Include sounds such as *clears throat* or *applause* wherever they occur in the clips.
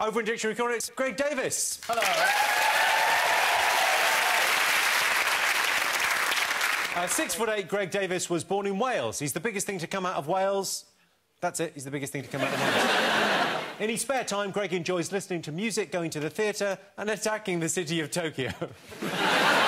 Over in Dictionary Corner, it's Greg Davies. Hello. Uh, six foot eight, Greg Davies was born in Wales. He's the biggest thing to come out of Wales. That's it, he's the biggest thing to come out of Wales. *laughs* in his spare time, Greg enjoys listening to music, going to the theatre, and attacking the city of Tokyo. *laughs*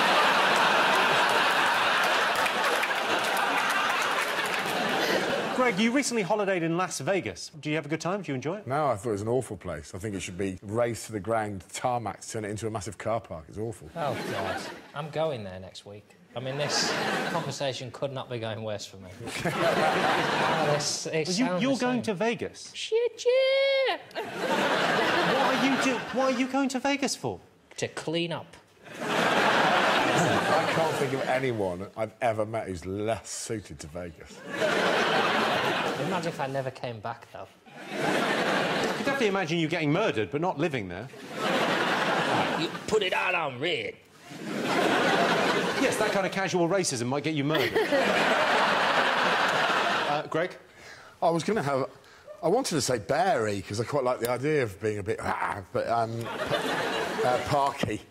Greg, you recently holidayed in Las Vegas. Do you have a good time? Do you enjoy it? No, I thought it was an awful place. I think it should be razed to the ground, tarmac, turn it into a massive car park. It's awful. Oh, God. I'm going there next week. I mean, this conversation could not be going worse for me. oh, *laughs* this, you, are going to Vegas? Shit, yeah! what, are you do what are you going to Vegas for? To clean up. I can't think of anyone I've ever met who's less suited to Vegas. *laughs* Imagine if I never came back, though. I could definitely imagine you getting murdered, but not living there. You put it out on red. Yes, that kind of casual racism might get you murdered. *laughs* uh, Greg? I was going to have... I wanted to say Barry, because I quite like the idea of being a bit... Ah, but, um... uh, Parky.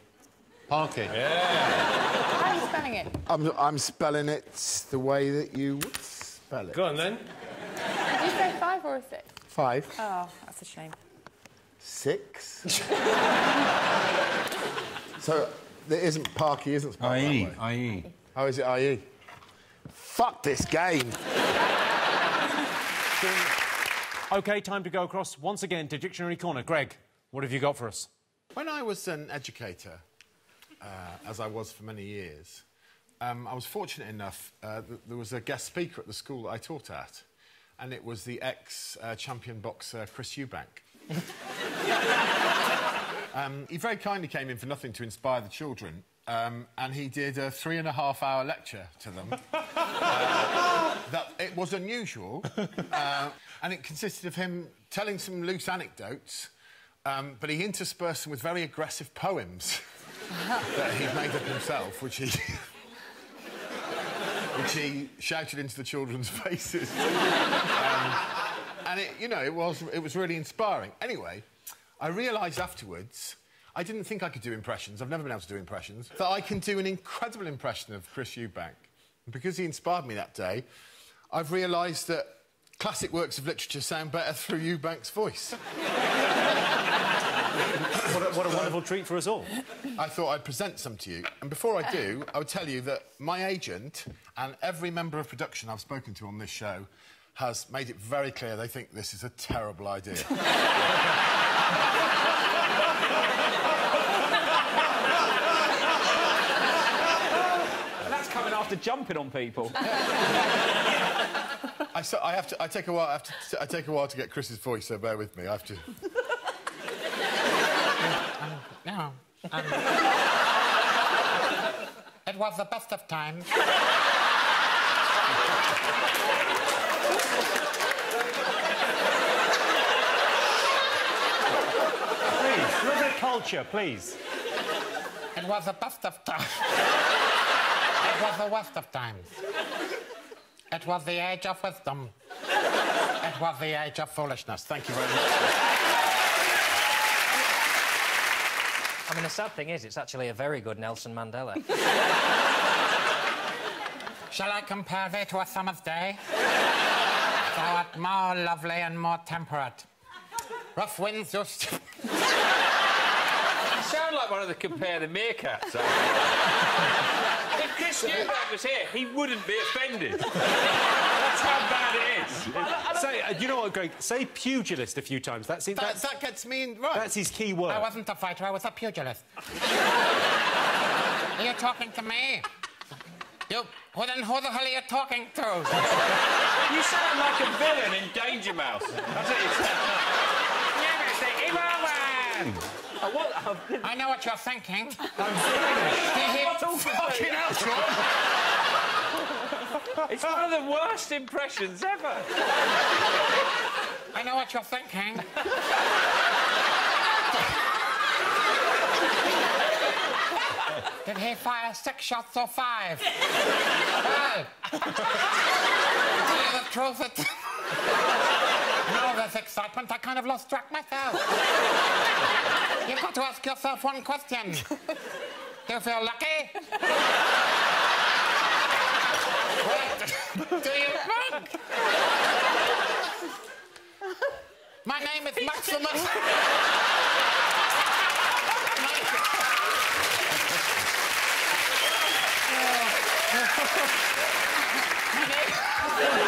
Parky? Yeah. How are you spelling it? I'm, I'm spelling it the way that you would spell it. Go on, then. Did five or six? Five. Oh, that's a shame. Six. *laughs* so, there isn't Parky, isn't spelled IE, IE. How is it IE? Fuck this game. *laughs* OK, time to go across once again to Dictionary Corner. Greg, what have you got for us? When I was an educator, uh, as I was for many years, um, I was fortunate enough, uh, th there was a guest speaker at the school that I taught at, and it was the ex-champion uh, boxer Chris Eubank. *laughs* um, he very kindly came in for nothing to inspire the children, um, and he did a three and a half hour lecture to them. *laughs* uh, that it was unusual, uh, and it consisted of him telling some loose anecdotes, um, but he interspersed them with very aggressive poems *laughs* that he made up himself, which he which he shouted into the children's *laughs* faces. um, and it, you know, it was it was really inspiring. Anyway, I realised afterwards. I didn't think I could do impressions. I've never been able to do impressions. That I can do an incredible impression of Chris Eubank. And because he inspired me that day, I've realised that classic works of literature sound better through Eubank's voice. what, a, what, a, wonderful treat for us all. I thought I'd present some to you. And before I do, I would tell you that my agent and every member of production I've spoken to on this show has made it very clear they think this is a terrible idea. *laughs* That's coming after jumping on people. *laughs* I, so, I have to. I take a while. I, have to, I take a while to get Chris's voice, so bear with me. I have to. *laughs* No. Um, *laughs* it was the best of times. Please, a little bit culture, please. It was the best of times. It was the worst of times. It was the age of wisdom. It was the age of foolishness. Thank you very much. I mean, the sad thing is, it's actually a very good Nelson Mandela. Shall I compare thee to a summer's day? Thou art more lovely and more temperate. Rough winds just... you sound like one of the compare the meerkats. if Chris Eubank was here, he wouldn't be offended. That's how bad it is. Say, uh, you know what, Greg? Say pugilist a few times. That's it. That, that gets me in right. That's his key word. I wasn't a fighter. I was a pugilist. *laughs* You're you talking to me? You, who then who the hell are you talking to? you sound like a villain in Danger Mouse. That's what you sound uh, what, *laughs* I know what you're thinking. *laughs* I'm *laughs* Fucking hell, it's one of the worst impressions ever. I know what you're thinking. Did he fire six shots or five? well, tell you the truth, it... no, there's excitement, I kind of lost track myself. *laughs* You've got to ask yourself one question. Do you feel lucky? what do you think? My name is Maximus. *laughs*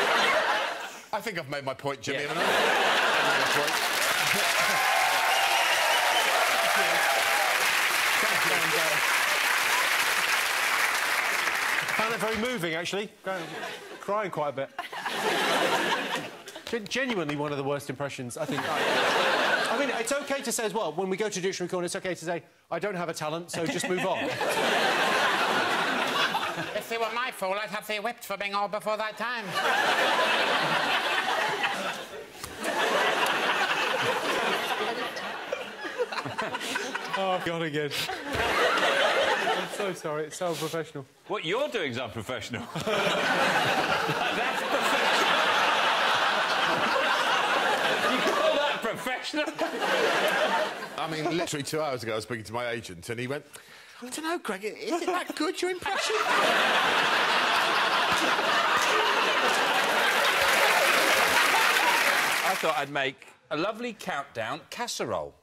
I think I've made my point, Jimmy. haven't I? I've made my point. Uh, found it very moving, actually. Crying quite a bit. Gen- Genuinely one of the worst impressions, I think. I mean, it's OK to say as well, when we go to Dictionary Corner, it's OK to say, I don't have a talent, so just move on. If it were my fault, I'd have thee whipped for being all before that time. Oh, God, again. I'm so sorry, it's so unprofessional. What you're doing is unprofessional. *laughs* That's professional. you call that professional? I mean, literally two hours ago, I was speaking to my agent, and he went, I don't know, Greg, is it that good, your impression? I thought I'd make a lovely countdown casserole.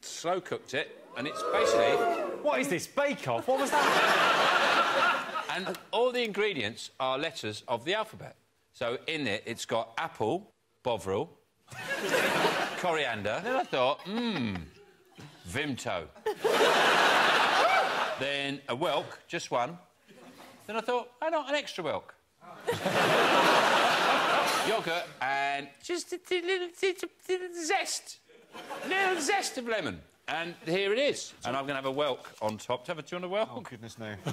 Slow cooked it, and it's basically. What is this, Bake Off? What was that? *laughs* And all the ingredients are letters of the alphabet. So in it, it's got apple, bovril, *laughs* coriander. Then I thought, mmm, Vimto. *laughs* then a whelk, just one. Then I thought, why not an extra whelk? Yogurt and just a little, t- little zest. Little zest of lemon. And here it is. And I'm going to have a whelk on top. To have a do you want a whelk? Oh, goodness no. *laughs*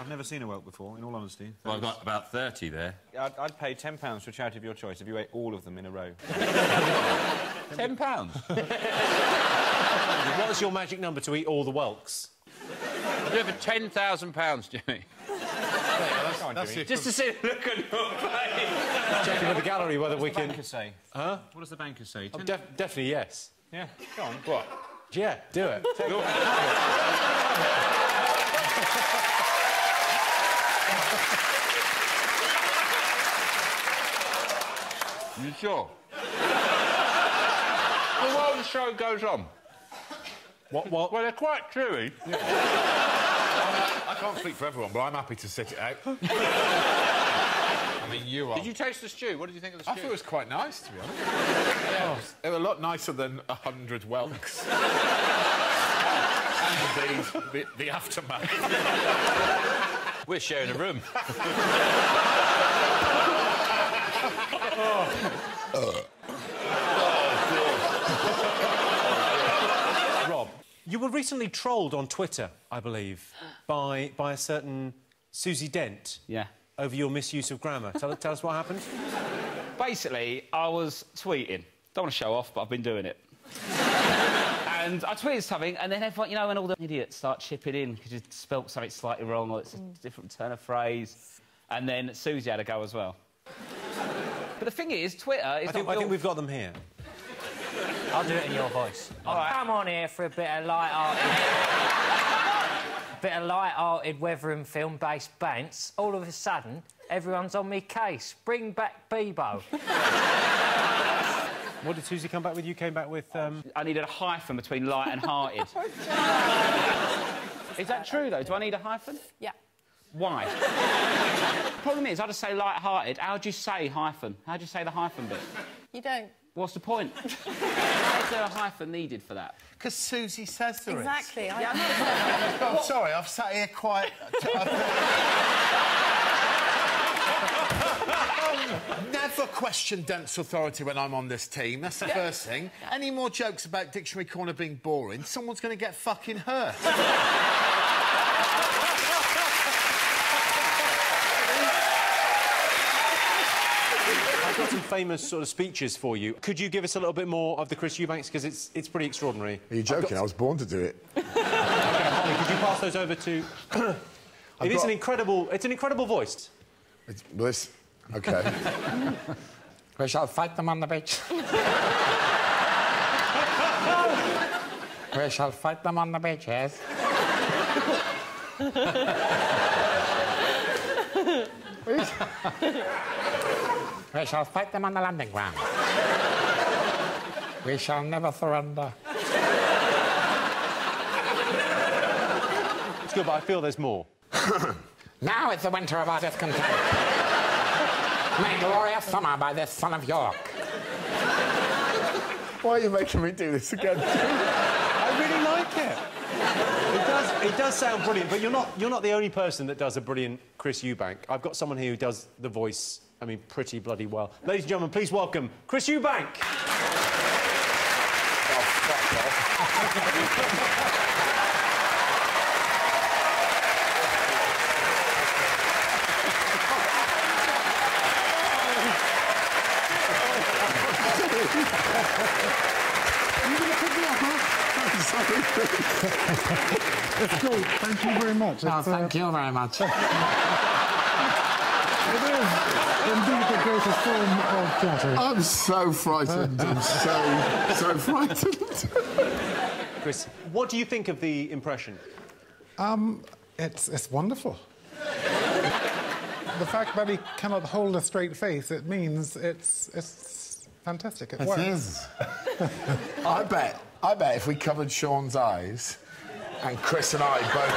I've never seen a whelk before, in all honesty. Well, I've got about 30 there. I'd, I'd pay £10 for a charity of your choice if you ate all of them in a row. *laughs* Ten pounds. *laughs* What's your magic number to eat all the whelks? Do it for ten thousand pounds, Jimmy. That's. Just to see the look on your face. Checking with the gallery whether we can... Banker say. Huh? What does the banker say? Oh, Ten- def- definitely yes. Yeah, go on. What? Yeah, do it. *laughs* You sure? well, while the show goes on. What, what? Well, they're quite chewy. I can't speak for everyone, but I'm happy to sit it out. *laughs* I mean, you are. Did you taste the stew? What did you think of the stew? I thought it was quite nice, to be honest. It was a lot nicer than a hundred whelks. *laughs* and indeed, the, the aftermath. We're sharing a room. *laughs* Oh. Oh, Rob, you were recently trolled on Twitter, I believe, by, by a certain Susie Dent Yeah. Over your misuse of grammar. Tell, tell us what happened. *laughs* Basically, I was tweeting. Don't want to show off, but I've been doing it. *laughs* and I tweeted something, and then everyone, you know, when all the idiots start chipping in because you spelt something slightly wrong or it's a mm. different turn of phrase. And then Susie had a go as well. but the thing is, Twitter is I think, not I think we've got them here. I'll do it in your voice. Come on here for a bit of light-hearted... *laughs* bit of light-hearted weather and film-based bants. All of a sudden, everyone's on me case. Bring back Bebo. *laughs* What did Susie come back with? You came back with... Um... I needed a hyphen between light and hearted. *laughs* is that true, though? Do I need a hyphen? Yeah. Why? *laughs* Problem is, I just say light-hearted. How do you say hyphen? How do you say the hyphen bit? You don't. What's the point? Why *laughs* is there a hyphen needed for that? Because Susie says there is. Exactly. I *laughs* Oh, sorry, I've sat here quite. *laughs* Never question Dent's authority when I'm on this team. That's the first thing. Any more jokes about Dictionary Corner being boring, someone's going to get fucking hurt. Got some famous sort of speeches for you. Could you give us a little bit more of the Chris Eubanks? Because it's, it's pretty extraordinary. Are you joking? I was born to do it. *laughs* Holly, could you pass those over to... *clears throat* It is got- an incredible... It's an incredible voice. It's, well, this, okay. *laughs* We shall fight them on the beach. *laughs* we shall fight them on the beach, yes. We shall fight them on the landing ground. We shall never surrender. It's good, but I feel there's more. *coughs* Now it's the winter of our discontent. Made glorious summer by this son of York. Why are you making me do this again? *laughs* I really like it. It does, it does sound brilliant, but you're not, you're not the only person that does a brilliant Chris Eubank. I've got someone here who does the voice, I mean, pretty bloody well. Ladies and gentlemen, please welcome Chris Eubank. It's great. Thank you very much. Oh, It's, uh, thank you very much. *laughs* It is indeed the greatest form of theatre. I'm so frightened. I'm so, so frightened. Chris, what do you think of the impression? Um, it's, it's wonderful. the fact that he cannot hold a straight face, it means it's, it's fantastic. It, It works. is. *laughs* I bet. I bet if we covered Sean's eyes, and Chris and I both.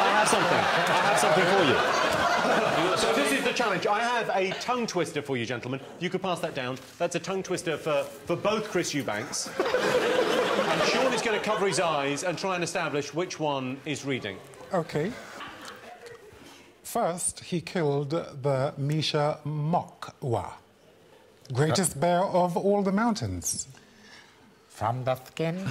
I have something. I have something for you. So this is the challenge. I have a tongue twister for you, gentlemen. You could pass that down. That's a tongue twister for, for both Chris Eubanks. and Sean is going to cover his eyes and try and establish which one is reading. Okay. First, he killed the Mishe-Mokwa, greatest bear of all the mountains. From the skin.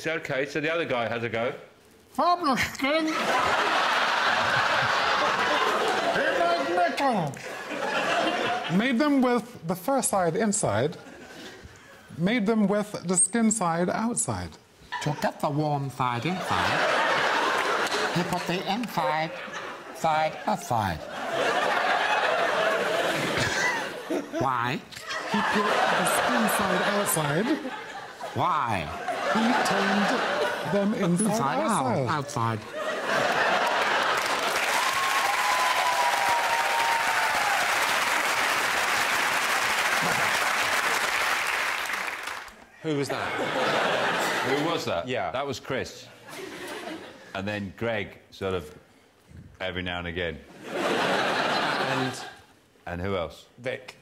It's okay, so the other guy has a go. From the skin. He made metal. Made them with the fur side inside. Made them with the skin side outside. To get the warm side inside, he put the inside side aside. Why? He put the skin side outside. Why? He turned them inside, Inside outside. out. Outside. Who was that? Who was that? Yeah. That was Chris. And then Greg, sort of, every now and again. and And who else? Vic.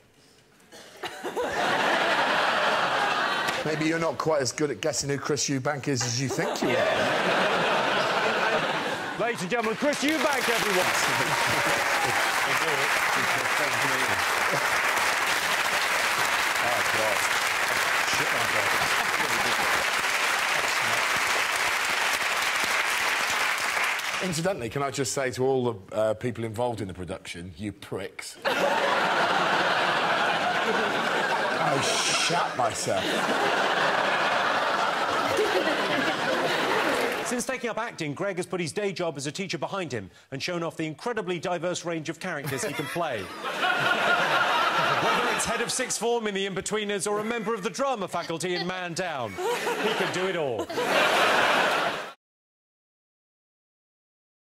Maybe you're not quite as good at guessing who Chris Eubank is as you think you are. *laughs* Ladies and gentlemen, Chris Eubank, everyone. Incidentally, can I just say to all the uh, people involved in the production, you pricks. *laughs* I shat myself. Since taking up acting, Greg has put his day job as a teacher behind him and shown off the incredibly diverse range of characters he can play. Whether it's head of sixth form in The Inbetweeners or a member of the drama faculty in Man Down, he can do it all.